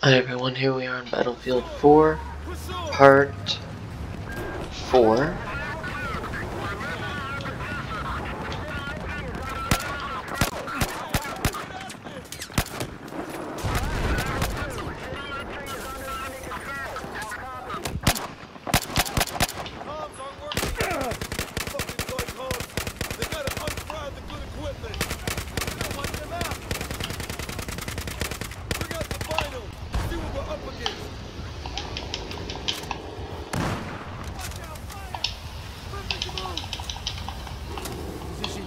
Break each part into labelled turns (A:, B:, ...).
A: Hi everyone, here we are on Battlefield 4, Part 4.
B: Arms aren't working. Fucking toy cars. They gotta unfry the good equipment. Wipe them out. Bring out the vinyl. See what we're up against. Watch out, fire! Perfect move. Position.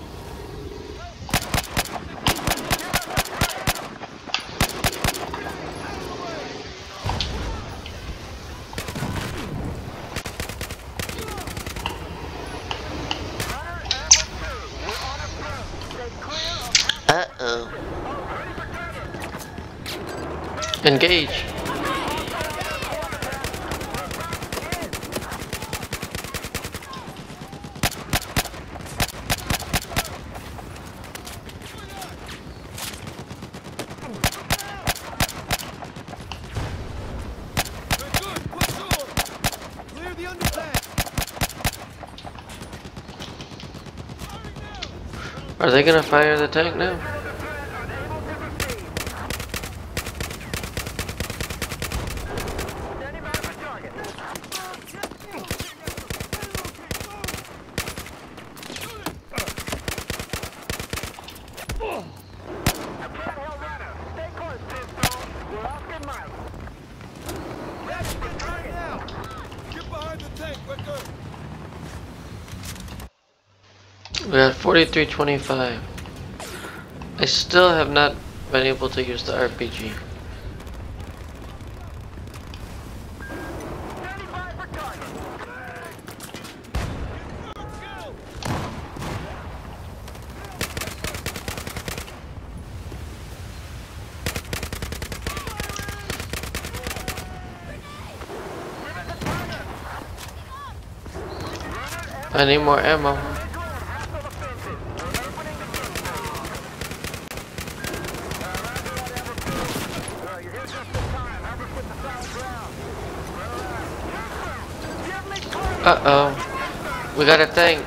A: Uh-oh. Engage. Are they gonna fire the tank now?
B: That's it right now. Get behind the tank, Wicker.
A: We got 4325. I still have not been able to use the RPG. I need more ammo. Uh-oh. We got a tank.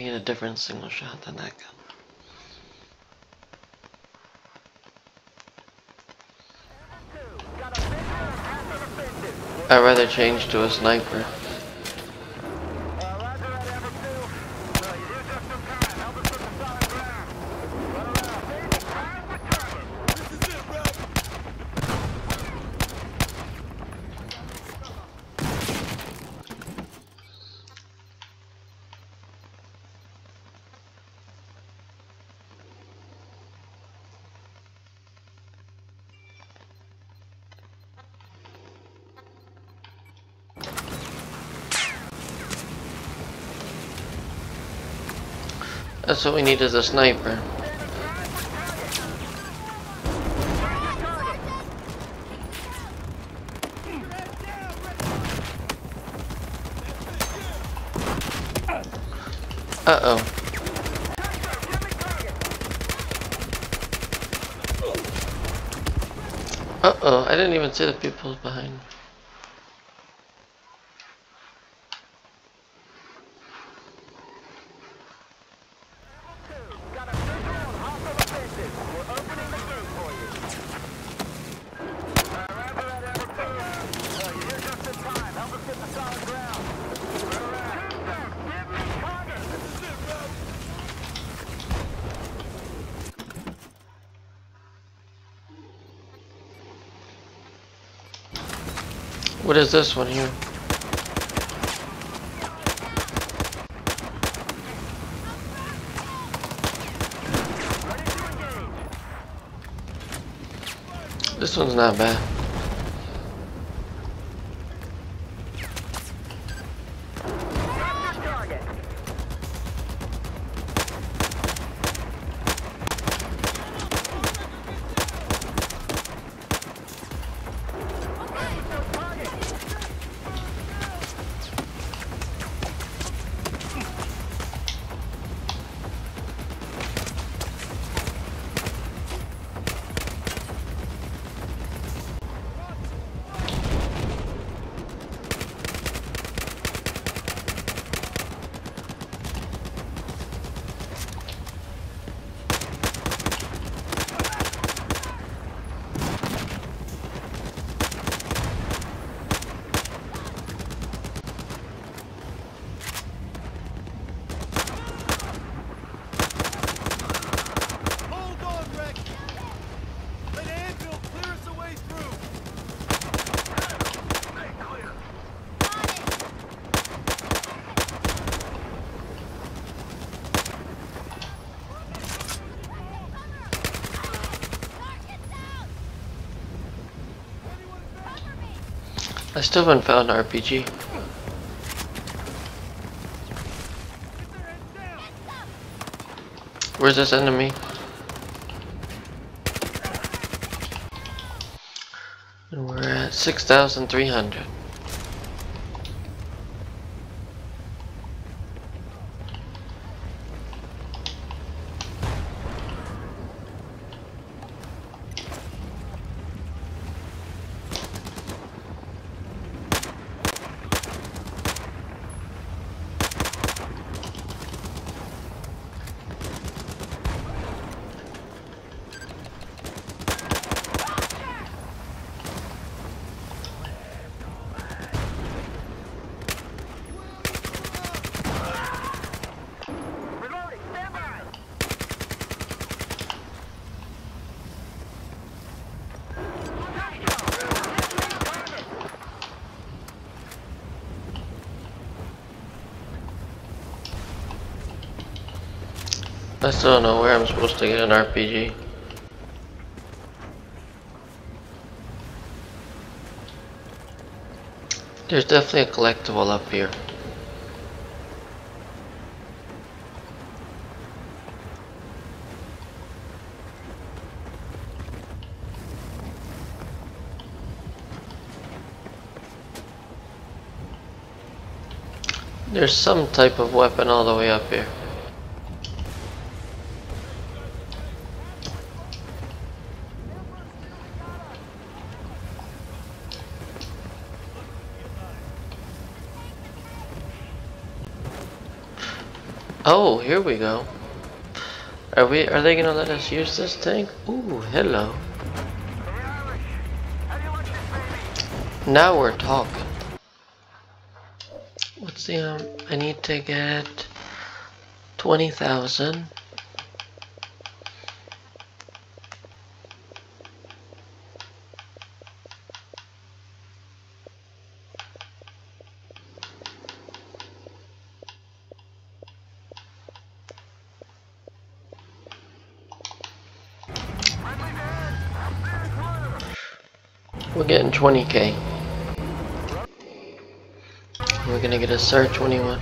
A: Need a different single shot than that gun. I'd rather change to a sniper.
B: This is it, Ralph.
A: That's what we need is a sniper. Uh-oh. Uh-oh, I didn't even see the people behind me. Is this one here? This one's not bad. I still haven't found an RPG. Where's this enemy? And we're at 6,300. Still don't know where I'm supposed to get an RPG. There's definitely a collectible up here. There's some type of weapon all the way up here. Oh, here we go. Are we? Are they gonna let us use this thing? Ooh, hello. Now we're talking. What's the um? I need to get twenty thousand. We're getting 20k. We're gonna get a SAR 21.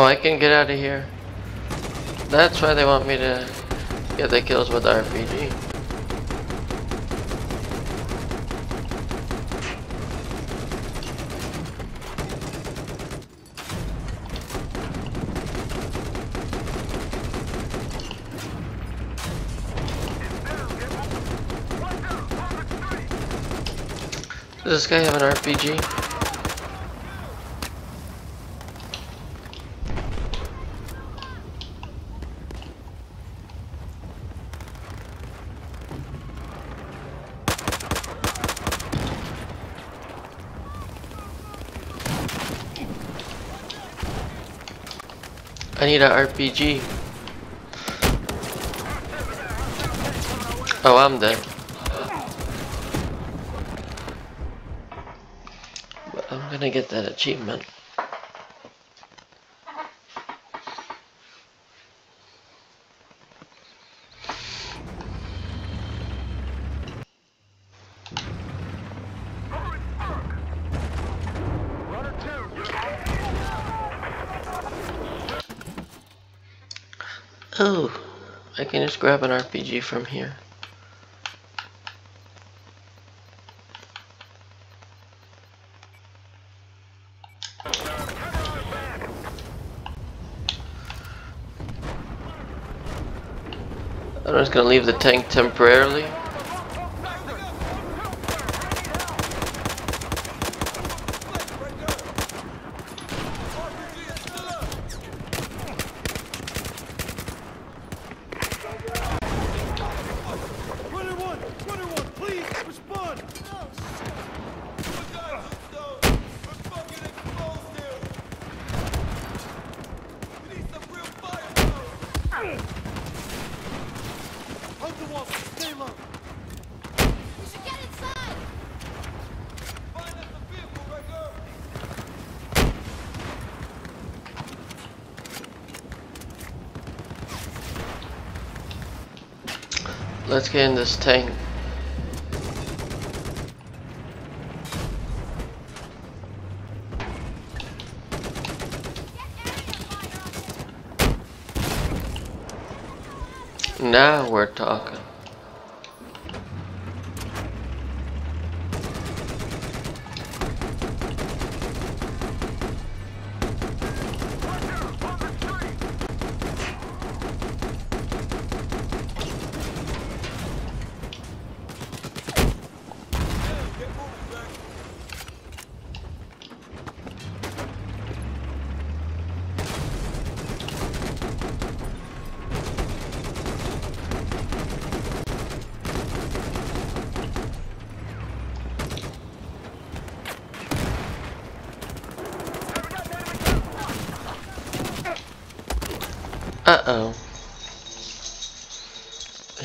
A: Oh, I can get out of here. That's why they want me to get the kills with the RPG. Does this guy have an RPG? Need an RPG. Oh, I'm dead. But I'm gonna get that achievement. Oh, I can just grab an RPG from here. I'm just gonna leave the tank temporarily.
B: Runner one! Runner one, please respond! Hunter one, stay low.
C: We should get inside!
B: Find us a vehicle, Recker!
A: Let's get in this tank. Now we're talking. Uh oh.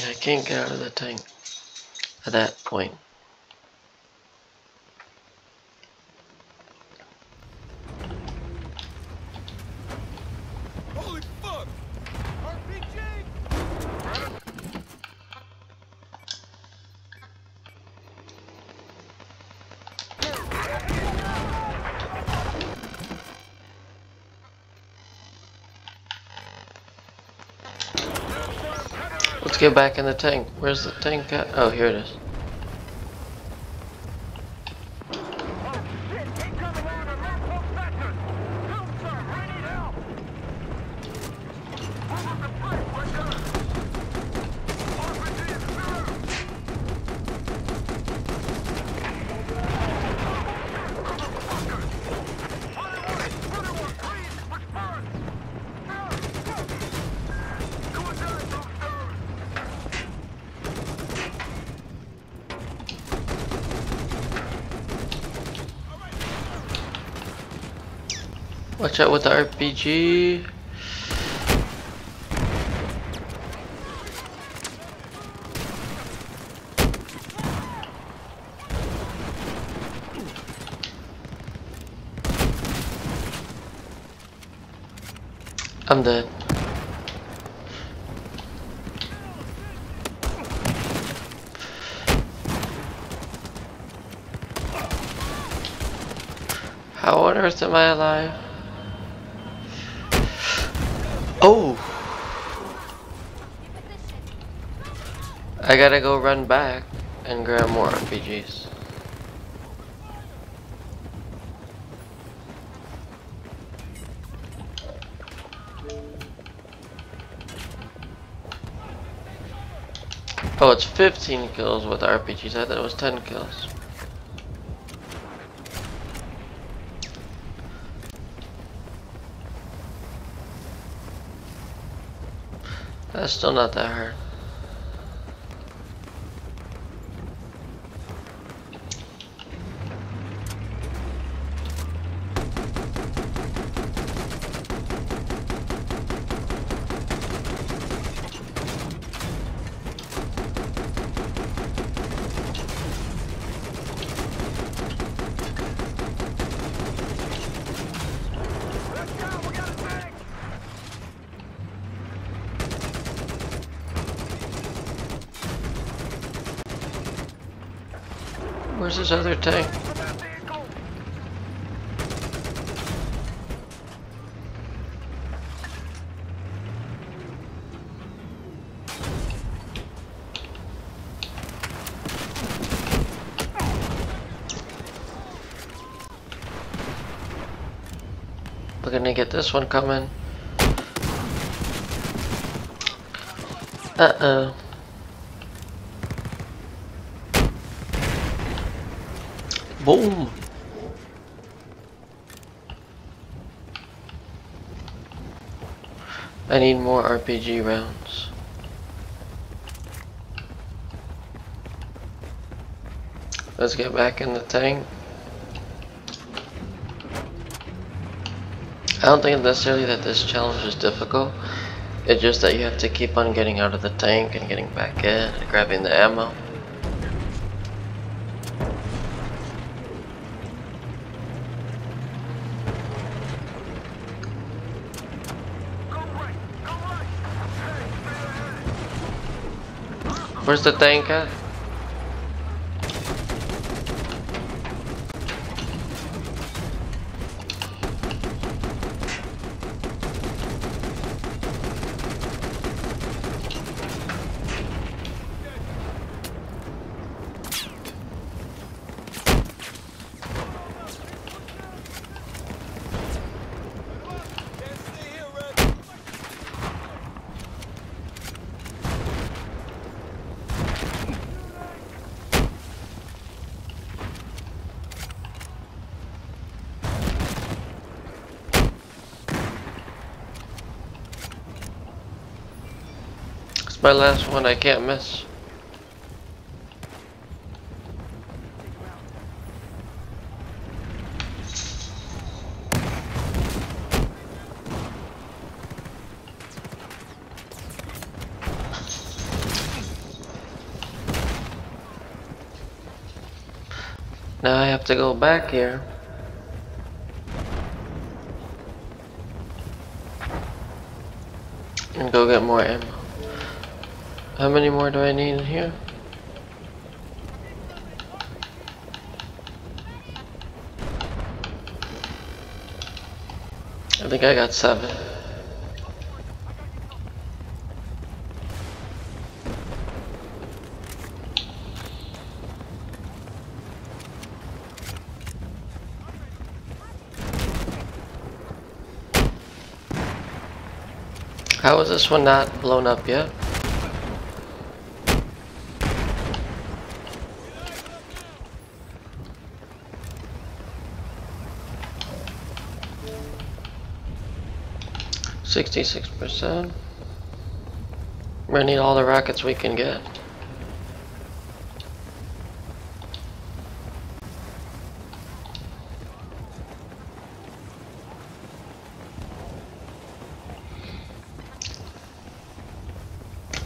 A: I can't get out of the tank at that point.
B: Holy fuck! RPG!
A: Let's get back in the tank. Where's the tank at? Oh, here it is. Watch out with the RPG. I'm dead. How on earth am I alive? I gotta go run back and grab more RPGs. Oh, it's 15 kills with RPGs. I thought it was 10 kills. That's still not that hard. Where's this other tank? We're gonna get this one coming. Uh-oh. Boom! I need more RPG rounds. Let's get back in the tank. I don't think necessarily that this challenge is difficult. It's just that you have to keep on getting out of the tank and getting back in and grabbing the ammo. Where's the tank my last one, I can't miss. Now I have to go back here. And go get more ammo. How many more do I need in here? I think I got seven. How is this one not blown up yet? Sixty-six percent. We're gonna need all the rockets we can get.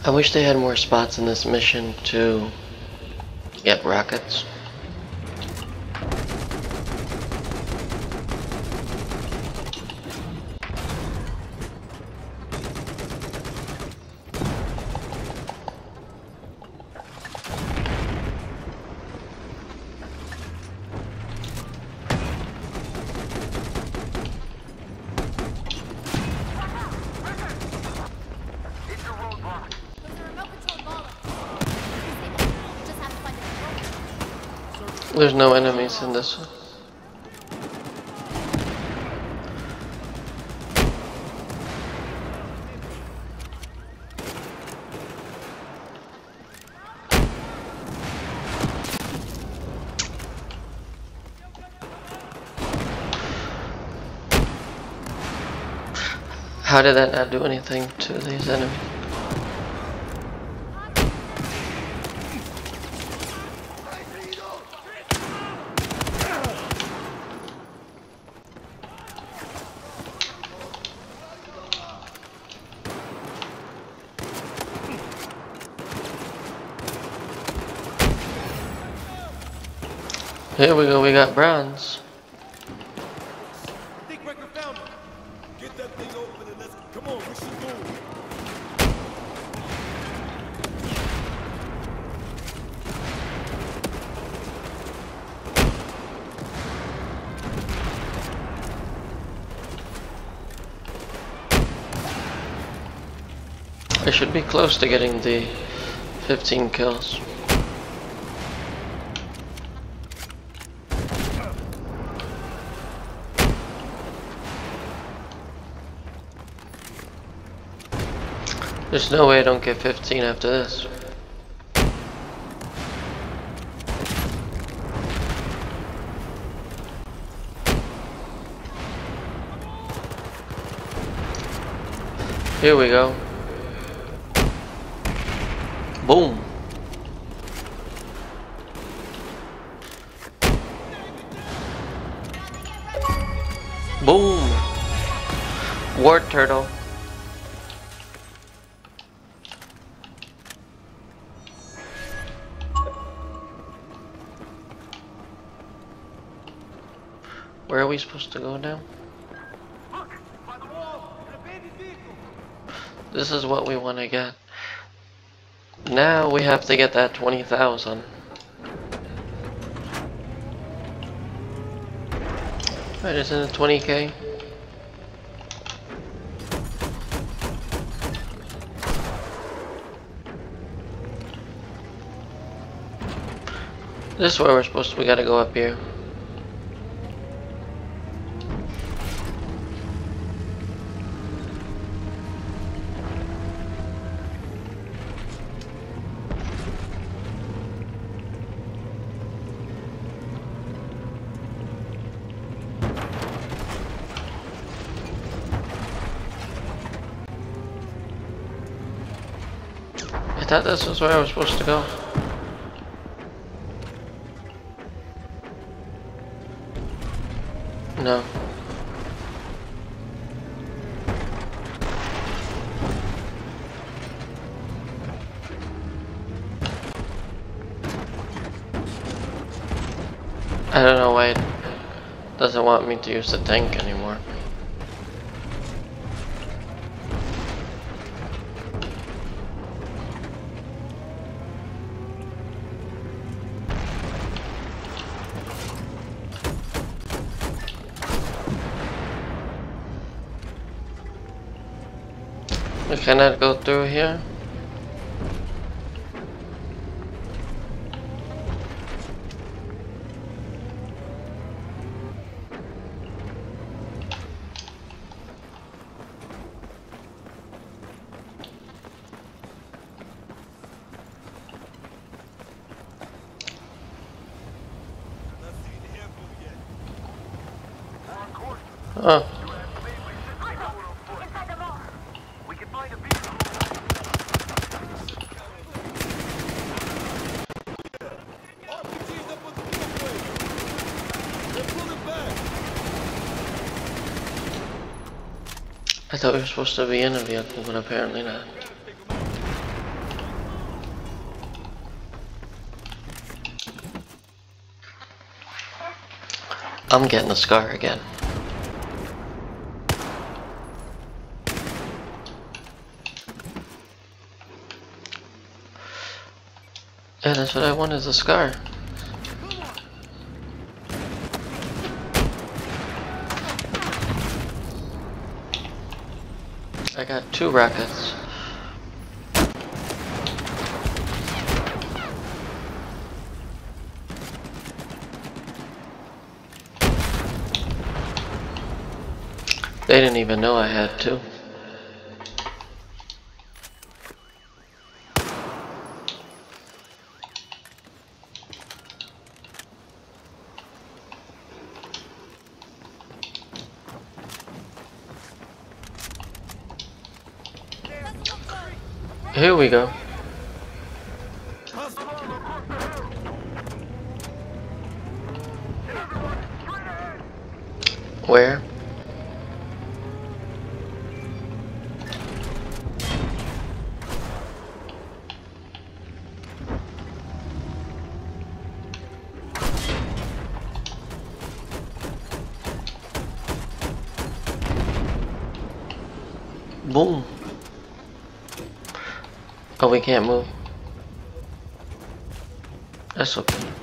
A: I wish they had more spots in this mission to get rockets.
C: There's
A: no enemies in this one. How did that not do anything to these enemies? Here we go, we got bronze.
B: Think Recker found him. Get that thing open and let's come on, we should move.
A: I should be close to getting the 15 kills. There's no way I don't get 15 after this. Here we go. Boom. Boom. Wart turtle. We supposed to go now?
B: Look, wall.
A: This is what we want to get. Now we have to get that 20,000. Right, isn't it 20k? This is where we're supposed to, we gotta go up here. Thought this was where I was supposed to go. No. I don't know why it doesn't want me to use the tank anymore. Cannot go through here.
B: Yet.
A: Oh,
D: Inside the mall. We can find a vehicle.
B: RPG's up on the footway. They're pulling back.
A: I thought we were supposed to be in a vehicle, but apparently not. I'm getting a SCAR again. Yeah, that's what I want is a SCAR. I got two rockets. They didn't even know I had two. here we go. Where? Boom. Oh, we can't move. That's okay.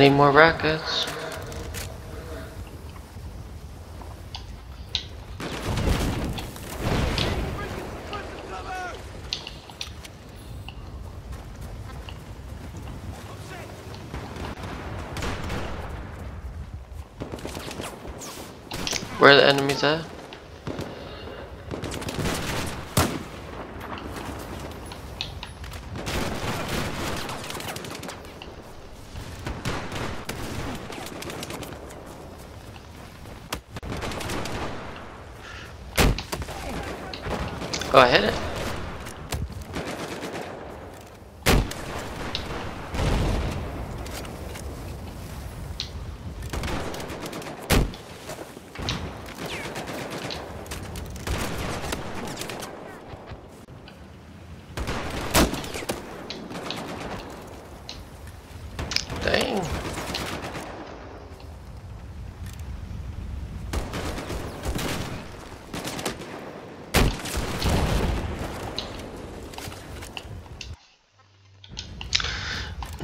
A: Any more rockets? Where are the enemies at? Oh, I hit it. Dang.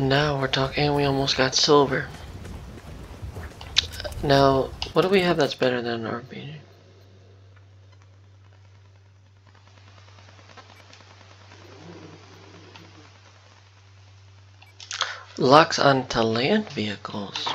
A: Now we're talking, we almost got silver. Now, what do we have that's better than an RPG? Locks onto land vehicles.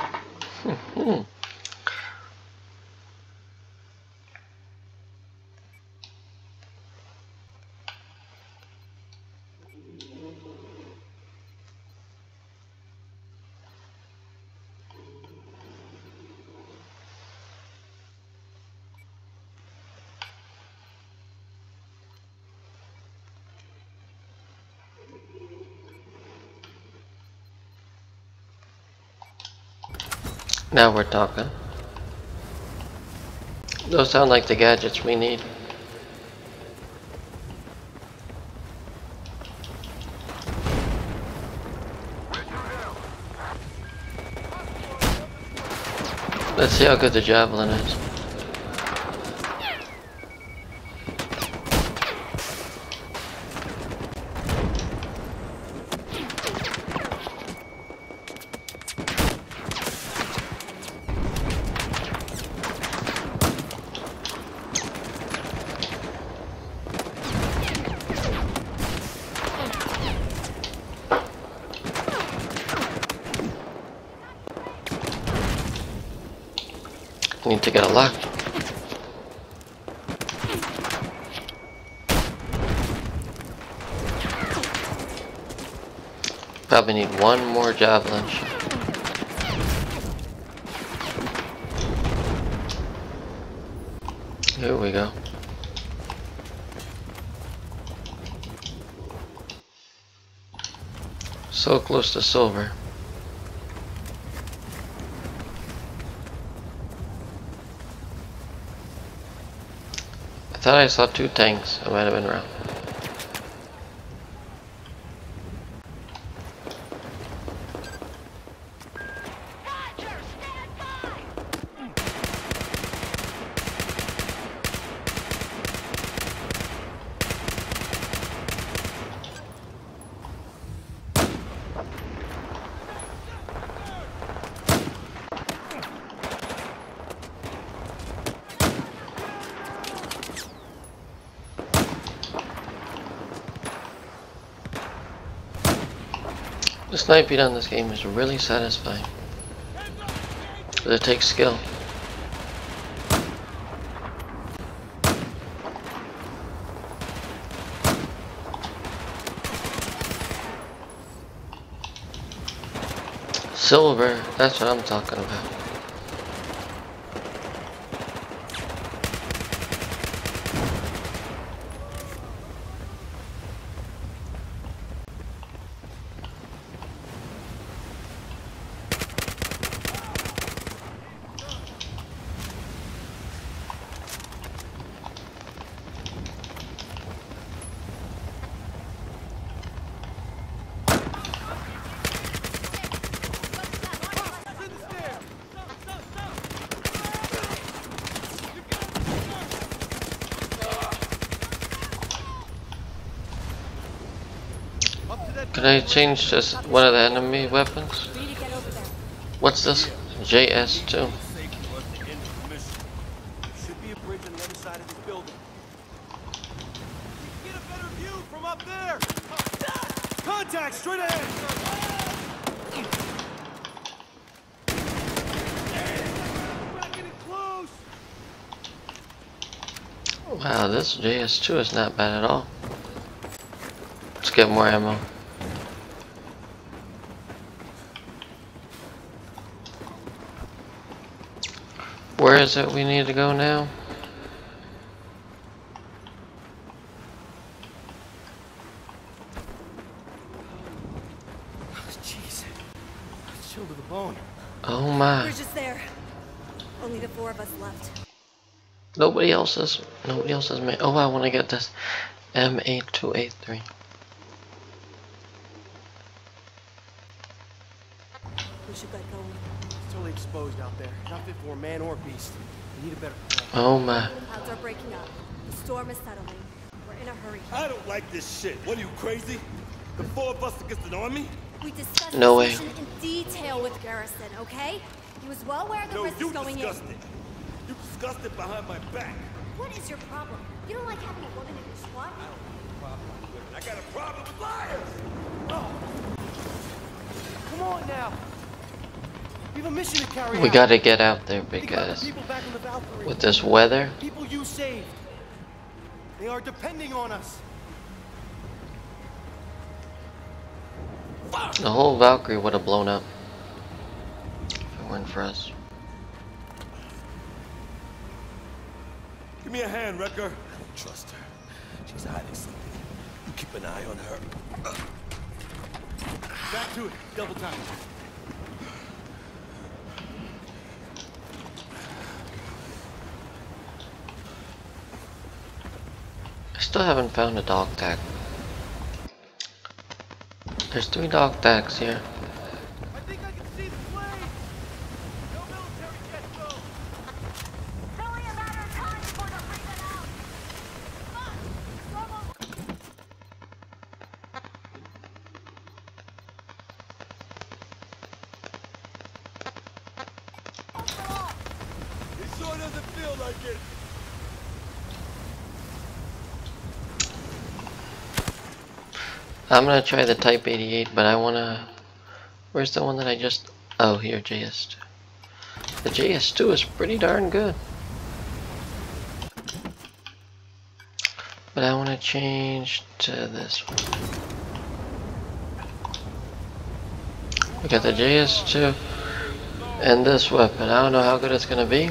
A: Now we're talking. Those sound like the gadgets we need. Let's see how good the javelin is. Need to get a lock. Probably need one more javelin shot. Here we go. So close to silver. I thought I saw two tanks. I might have been wrong. The sniping on this game is really satisfying. But it takes skill. Silver, that's what I'm talking about. Can I change just one of the enemy weapons?
C: We need to get over there.
A: What's this? JS2.
B: Safety was the end of the mission.
E: Should be a bridge on the other side of this building.
B: Get a better view from up there! Contact straight ahead! We're getting close!
A: Wow, this JS2 is not bad at all. Let's get more ammo. Is it we need to go now?
E: Jeez. Chill to the bone.
A: Oh my.
C: Bridge is there. Only the four of us left.
A: Nobody else is. Nobody else is made. Oh, I want to get this M82A3.
C: We should get going.
E: It's totally exposed out there. Not fit for man or beast. We need a better plan.
A: Oh my.
C: Clouds are breaking up. The storm is settling. We're in a hurry.
B: I don't like this shit. What are you, crazy? The four of us against an army?
C: We discussed
A: No way.
C: in detail with Garrison, okay? He was well aware of the
B: No,
C: risks
B: you
C: going
B: discussed
C: in.
B: it. You discussed it behind my back.
C: What is your problem? You don't like having a woman in your squad?
B: I don't got a problem with liars!
E: Come on now. We have a mission to carry
A: We gotta get out there
E: Think about the
A: because
E: people back on the
A: with this weather,
E: People you saved. They are depending on us.
A: the whole Valkyrie would have blown up. If it weren't for us.
B: Give me a hand, Recker. I don't trust her. She's hiding something. You keep an eye on her.
E: Back to it. Double time.
A: Still haven't found a dog tag. There's three dog tags here.
B: I think I can see the flame! No military jets, though!
C: It's only a matter of time before they're freaking out.
B: It sure doesn't feel like it.
A: I'm gonna try the Type 88, but I wanna. Where's the one that I just. Oh, here, JS2. The JS2 is pretty darn good. But I wanna change to this one. We got the JS2 and this weapon. I don't know how good it's gonna be.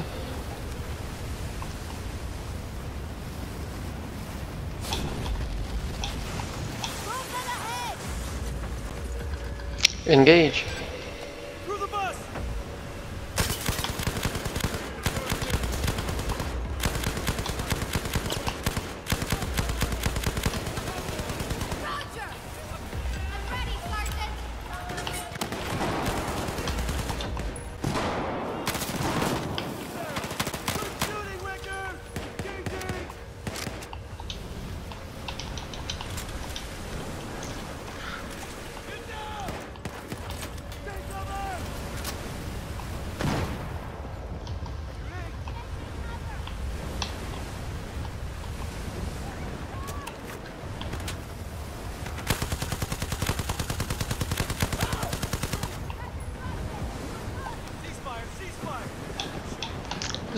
A: Engage.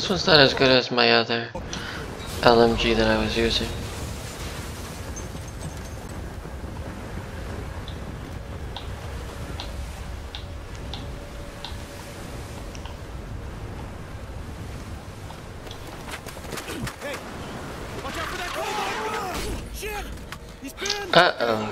A: This one's not as good as my other LMG that I was using.
C: Uh
A: oh.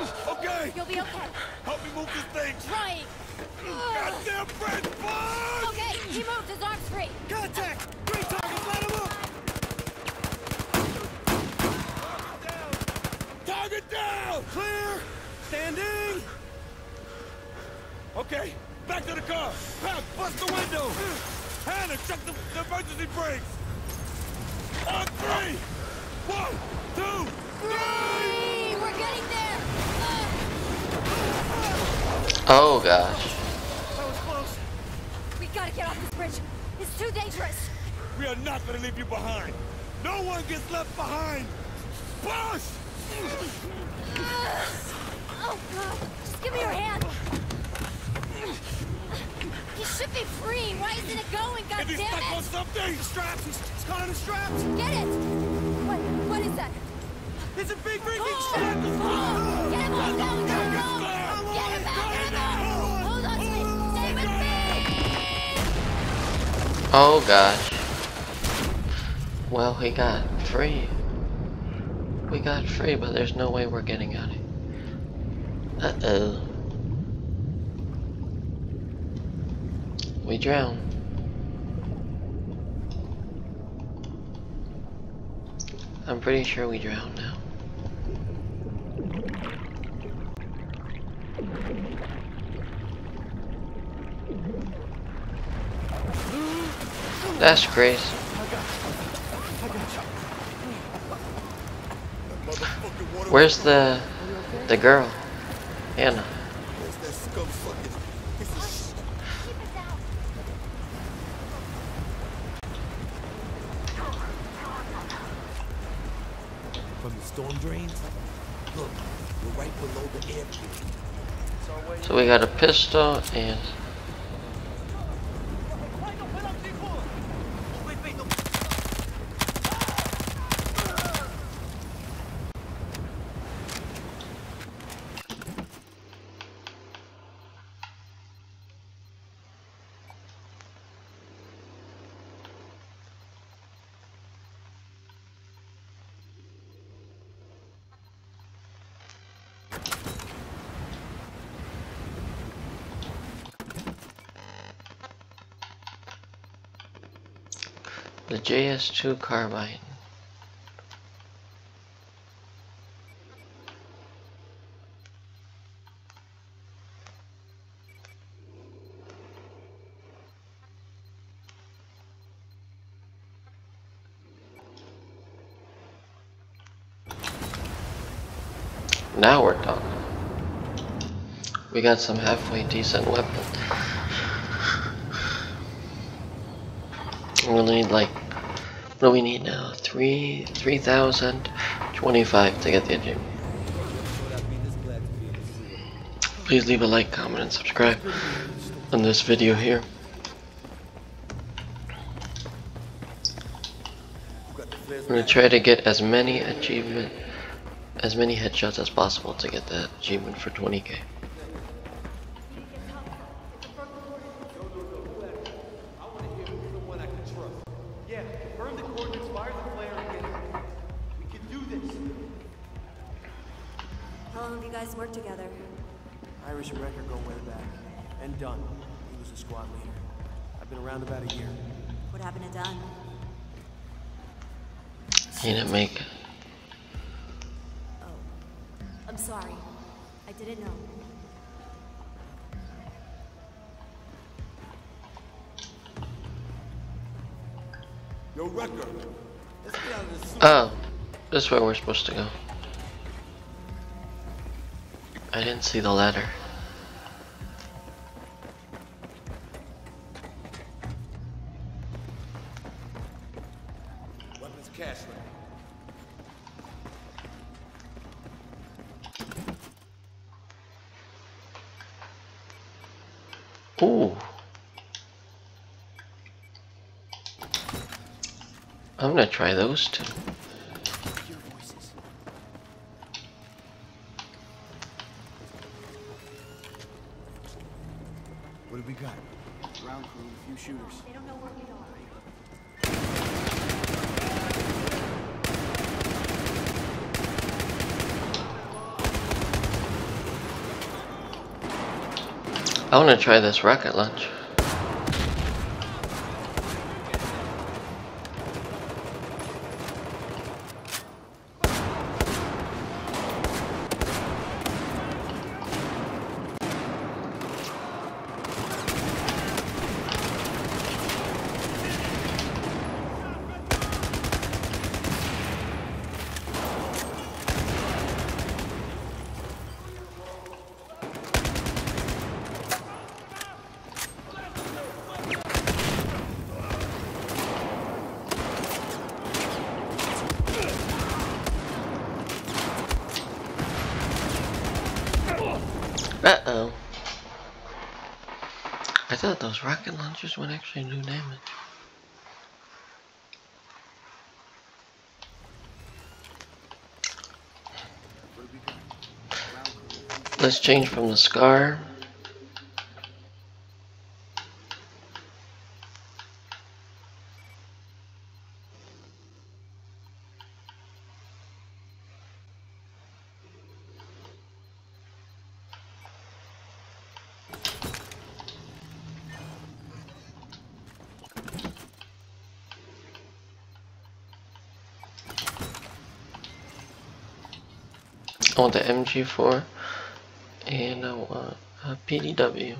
C: Oh
A: gosh. Well, we got free. We got free, but there's no way we're getting out of here. Uh-oh. We drown. I'm pretty sure we drown now. That's crazy. Where's the the girl? Anna.
B: Where's that scumfucking piece of shit?
C: Keep it down.
B: From the storm drains? Look, we're right below the airfield.
A: So we got a pistol and JS2 carbine. Now we're done. We got some halfway decent weapon. Need like, what do we need now? Three, three thousand twenty-five to get the achievement. Please leave a like, comment, and subscribe on this video here. I'm gonna try to get as many achievement, as many headshots as possible to get the achievement for 20k. Supposed to go. I didn't see the ladder.
B: Weapons cache.
A: Ooh. I'm gonna try those two.
E: few shooters.
A: I want to try this rocket launch. Launchers would actually do damage. Let's change from the SCAR. G4 and I want a PDW.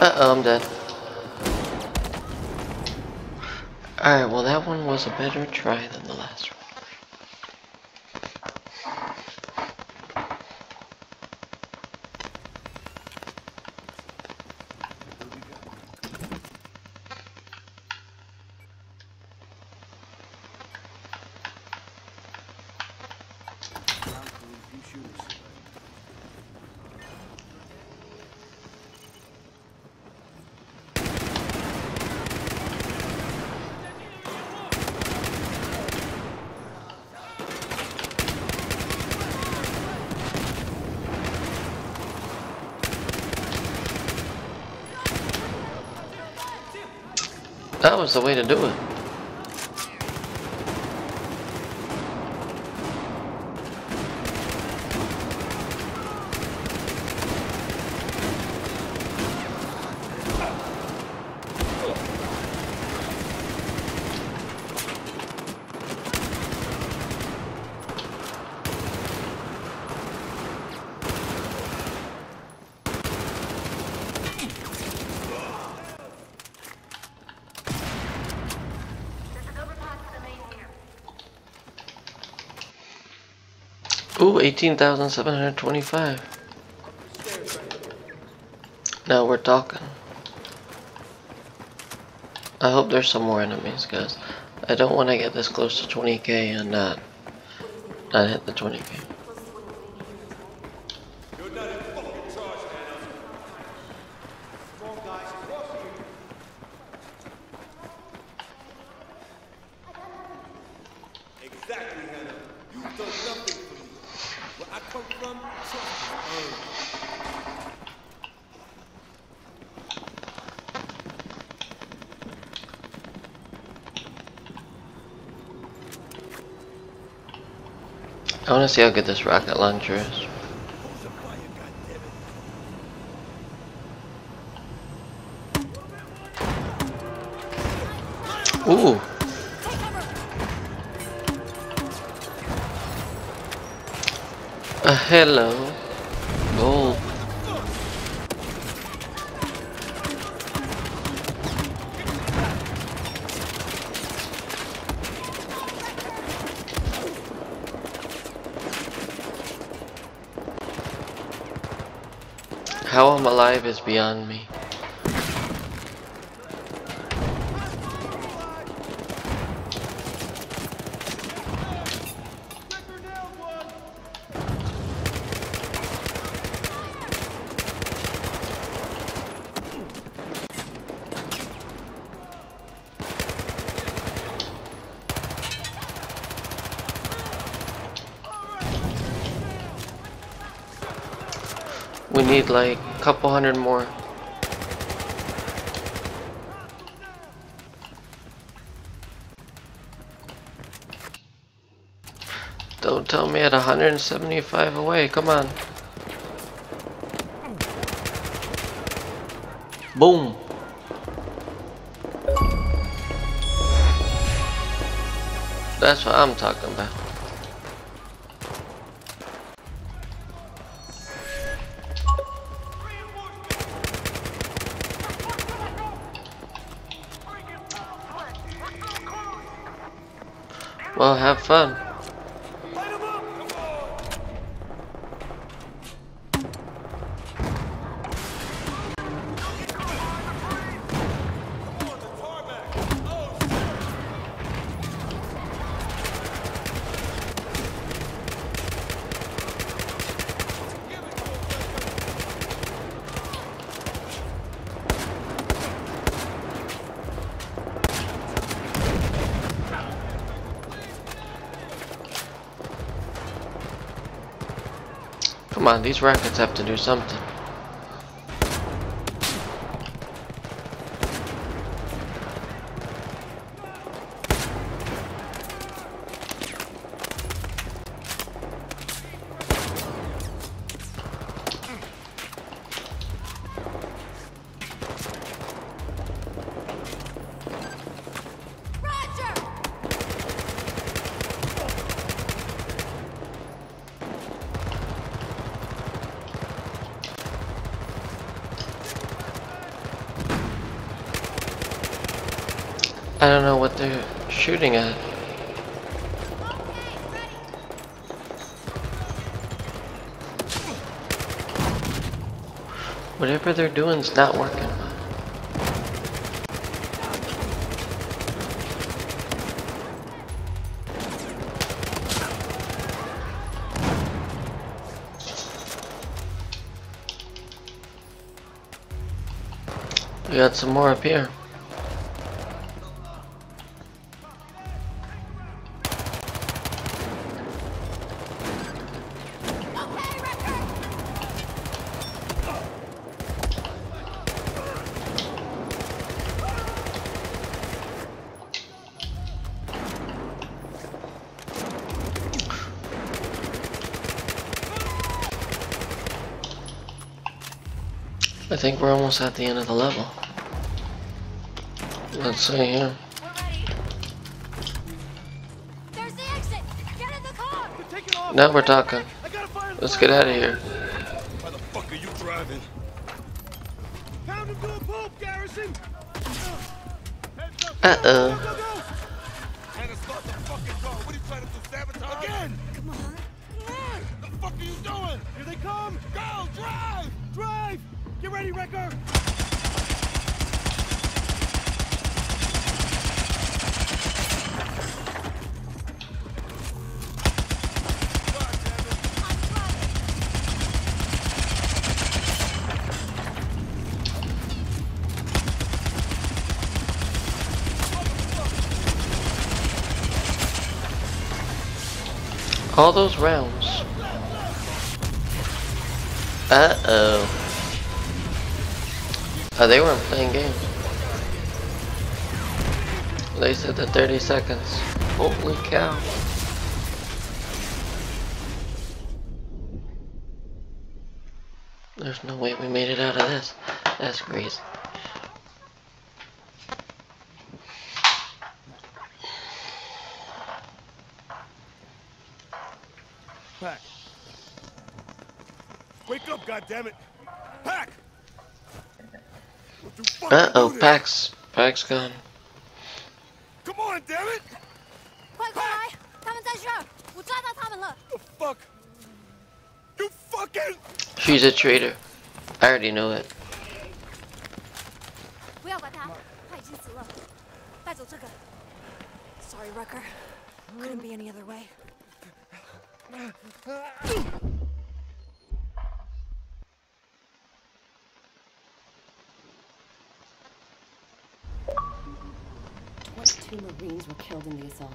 A: Uh-oh, I'm dead. Alright, well that one was a better try than the last one. Was the way to do it. Ooh, 18,725. Now we're talking. I hope there's some more enemies, guys. I don't want to get this close to 20k and not, not hit the 20k.
B: You're not in fucking charge, Hannah. Come on, guys, across here. Exactly, Hannah. You've done nothing for me. Where I come from, trust is earned.
A: I want to see how good this rocket launcher is. Ooh. Uh, hello. How I'm alive is beyond me. We need like a couple hundred more. Don't tell me at 175 away, come on. Boom. That's what I'm talking about. Have fun. On, these rockets have to do something.
C: Roger!
A: I don't know what they're shooting at. Whatever they're doing is not working. We got some more up here. I think we're almost at the end of the level. Let's see here.
C: We're ready. There's the exit! Get in the car!
E: Take it off.
A: Now we're talking.
E: I gotta fire the
A: Let's get out of here.
B: Why the fuck are you driving?
E: Pound him to a pulp, Garrison.
A: Uh oh. All those rounds. Uh oh. Oh, they weren't playing games. They said the 30 seconds. Holy cow. There's no way we made it out of this. That's crazy.
B: Pac. Wake up, goddammit! Pac! Uh-oh,
A: Pax. Pax gone.
B: Come on, damn it!
C: Pac!
B: The fuck? You fucking...
A: She's a traitor. I already know it.
F: Sorry, Recker. Couldn't be any other way.
G: Twenty-two Marines were killed in the assault.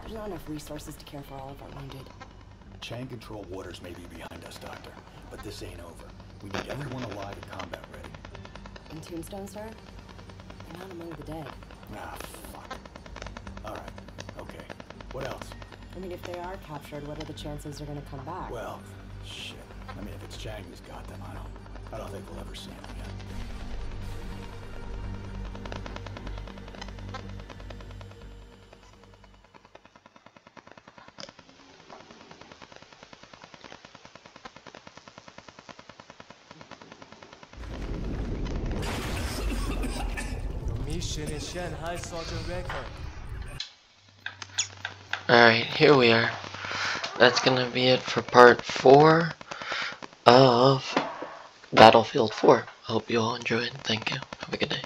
G: There's not enough resources to care for all of our wounded.
H: Chain control waters may be behind us, Doctor, but this ain't over. We need everyone alive and combat ready.
G: In Tombstone, sir? They're not among the dead.
H: Ah, fuck. All right. Okay. What else?
G: I mean, if they are captured, what are the chances they're gonna come back?
H: Well, shit. I mean, if it's Chang who's got them, I don't, I don't think we'll ever see him again.
E: Your mission in Shanghai, Sergeant Recker.
A: Alright, here we are. That's gonna be it for part 4 of Battlefield 4. I hope you all enjoyed. Thank you. Have a good day.